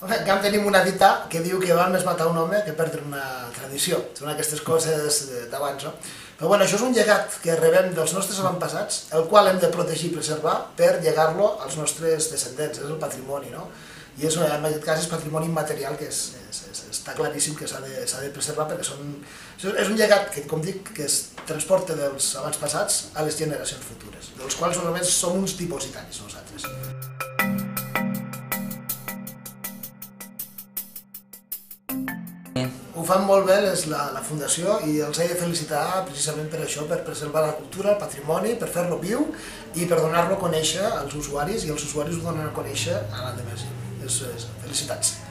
Ja tenim una dita que diu que val més matar un home que perdre una tradició. Són aquestes coses d'abans, no? Però bueno, això és un llegat que rebem dels nostres avantpassats, el qual hem de protegir i preservar per llegar-lo als nostres descendents, és el patrimoni, no? I és, en aquest cas és patrimoni immaterial que és, és, és, està claríssim que s'ha de, de preservar perquè són, és un llegat que, com dic, que es transporta dels avantpassats a les generacions futures, dels quals només som uns dipositaris nosaltres. Ho fan molt bé les, la, la Fundació i els he de felicitar precisament per això, per preservar la cultura, el patrimoni, per fer-lo viu i per donar-lo a conèixer als usuaris i els usuaris ho donen a conèixer a l'endemés. Felicitats.